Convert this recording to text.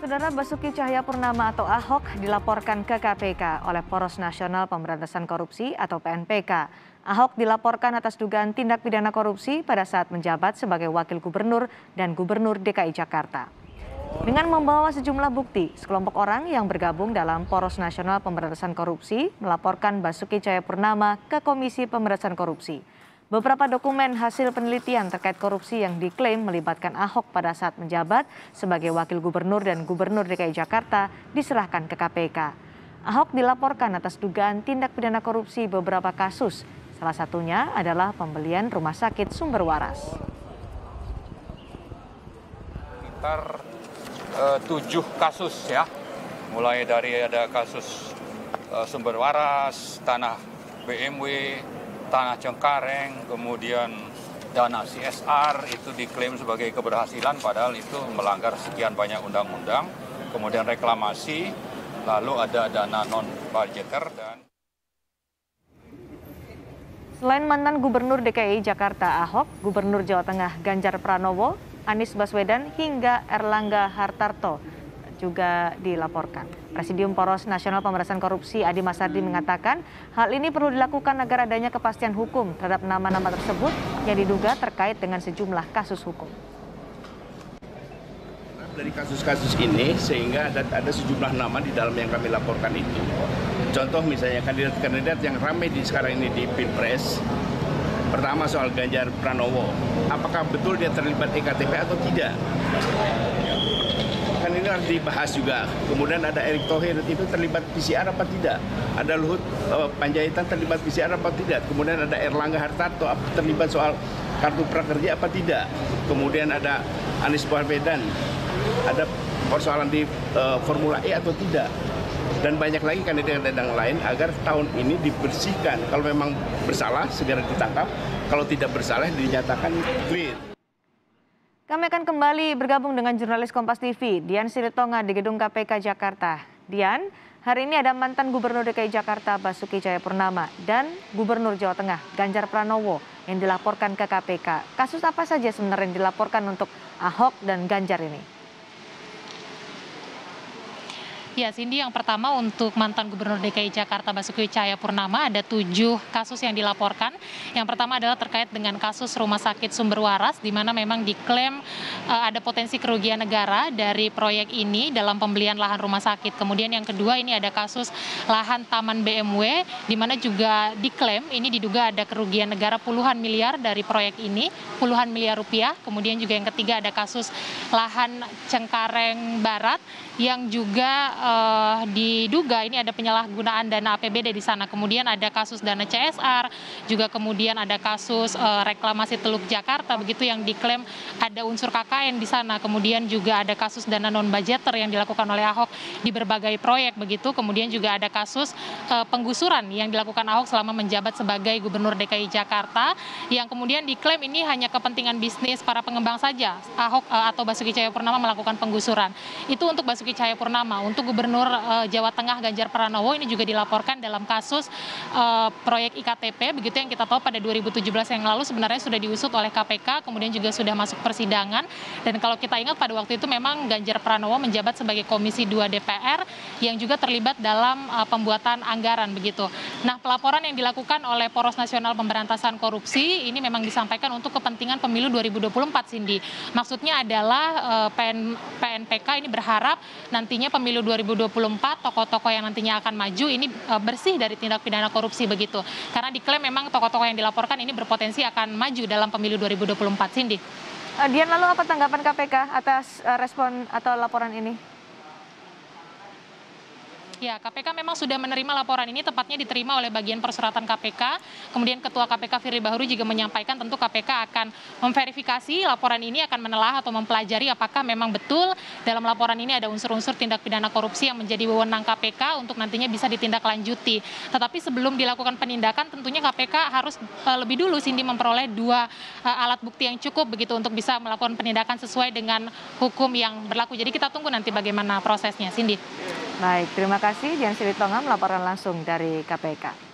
Saudara Basuki Cahayapurnama atau Ahok dilaporkan ke KPK oleh Poros Nasional Pemberantasan Korupsi atau PNPK. Ahok dilaporkan atas dugaan tindak pidana korupsi pada saat menjabat sebagai Wakil Gubernur dan Gubernur DKI Jakarta. Dengan membawa sejumlah bukti, sekelompok orang yang bergabung dalam Poros Nasional Pemberantasan Korupsi melaporkan Basuki Cahayapurnama ke Komisi Pemberantasan Korupsi. Beberapa dokumen hasil penelitian terkait korupsi yang diklaim melibatkan Ahok pada saat menjabat sebagai Wakil Gubernur dan Gubernur DKI Jakarta diserahkan ke KPK. Ahok dilaporkan atas dugaan tindak pidana korupsi beberapa kasus. Salah satunya adalah pembelian rumah sakit sumber waras. Sekitar uh, tujuh kasus ya, mulai dari ada kasus uh, sumber waras, tanah BMW, tanah Cengkareng, kemudian dana CSR itu diklaim sebagai keberhasilan padahal itu melanggar sekian banyak undang-undang, kemudian reklamasi, lalu ada dana non budgeter dan Selain mantan Gubernur DKI Jakarta Ahok, Gubernur Jawa Tengah Ganjar Pranowo, Anies Baswedan hingga Erlangga Hartarto juga dilaporkan. Presidium Poros Nasional Pemberantasan Korupsi Adi Masardi mengatakan hal ini perlu dilakukan agar adanya kepastian hukum terhadap nama-nama tersebut yang diduga terkait dengan sejumlah kasus hukum. Dari kasus-kasus ini sehingga ada, ada sejumlah nama di dalam yang kami laporkan itu. Contoh misalnya kandidat-kandidat yang ramai di sekarang ini di Pilpres, Pertama soal Ganjar Pranowo, apakah betul dia terlibat EKTP atau tidak? Kan ini harus dibahas juga. Kemudian ada Erick Thohir itu terlibat PCR apa tidak? Ada Luhut uh, Panjaitan terlibat PCR apa tidak? Kemudian ada Erlangga Hartarto terlibat soal kartu prakerja apa tidak? Kemudian ada Anies Baswedan ada persoalan di uh, Formula E atau tidak? dan banyak lagi kandidat-kandidat lain agar tahun ini dibersihkan. Kalau memang bersalah segera ditangkap, kalau tidak bersalah dinyatakan clear. Kami akan kembali bergabung dengan jurnalis Kompas TV, Dian Silitonga di Gedung KPK Jakarta. Dian, hari ini ada mantan Gubernur DKI Jakarta Basuki Cahayapurnama dan Gubernur Jawa Tengah Ganjar Pranowo yang dilaporkan ke KPK. Kasus apa saja sebenarnya yang dilaporkan untuk Ahok dan Ganjar ini? Ya, Cindy, yang pertama untuk mantan Gubernur DKI Jakarta Basuki Cahaya Purnama ada tujuh kasus yang dilaporkan. Yang pertama adalah terkait dengan kasus rumah sakit sumber waras, di mana memang diklaim uh, ada potensi kerugian negara dari proyek ini dalam pembelian lahan rumah sakit. Kemudian yang kedua ini ada kasus lahan Taman BMW, di mana juga diklaim ini diduga ada kerugian negara puluhan miliar dari proyek ini, puluhan miliar rupiah. Kemudian juga yang ketiga ada kasus lahan Cengkareng Barat yang juga uh, diduga ini ada penyalahgunaan dana APBD di sana. Kemudian ada kasus dana CSR, juga kemudian ada kasus uh, reklamasi Teluk Jakarta begitu yang diklaim ada unsur KKN di sana. Kemudian juga ada kasus dana non budgeter yang dilakukan oleh Ahok di berbagai proyek begitu. Kemudian juga ada kasus uh, penggusuran yang dilakukan Ahok selama menjabat sebagai Gubernur DKI Jakarta yang kemudian diklaim ini hanya kepentingan bisnis para pengembang saja. Ahok atau Basuki Cahayapurnama melakukan penggusuran. Itu untuk Basuki Cahayapurnama. Untuk Gubernur uh, Jawa Tengah Ganjar Pranowo ini juga dilaporkan dalam kasus uh, proyek IKTP begitu yang kita tahu pada 2017 yang lalu sebenarnya sudah diusut oleh KPK kemudian juga sudah masuk persidangan dan kalau kita ingat pada waktu itu memang Ganjar Pranowo menjabat sebagai Komisi 2 DPR yang juga terlibat dalam uh, pembuatan anggaran begitu. Nah, pelaporan yang dilakukan oleh Poros Nasional Pemberantasan Korupsi ini memang disampaikan untuk kepentingan pemilu 2024 Cindy. Maksudnya adalah uh, PN, PNPK ini berharap nantinya pemilu 2024 tokoh-tokoh yang nantinya akan maju ini uh, bersih dari tindak pidana korupsi begitu. Karena diklaim memang tokoh-tokoh yang dilaporkan ini berpotensi akan maju dalam pemilu 2024. Cindy. Uh, Dian lalu apa tanggapan KPK atas respon atau laporan ini? Ya, KPK memang sudah menerima laporan ini tepatnya diterima oleh bagian persuratan KPK. Kemudian Ketua KPK Firly Bahuri juga menyampaikan tentu KPK akan memverifikasi laporan ini akan menelah atau mempelajari apakah memang betul dalam laporan ini ada unsur-unsur tindak pidana korupsi yang menjadi wewenang KPK untuk nantinya bisa ditindaklanjuti. Tetapi sebelum dilakukan penindakan tentunya KPK harus uh, lebih dulu Cindy memperoleh dua uh, alat bukti yang cukup begitu untuk bisa melakukan penindakan sesuai dengan hukum yang berlaku. Jadi kita tunggu nanti bagaimana prosesnya, Cindy. Baik, terima kasih Dian Silitonga melaporkan langsung dari KPK.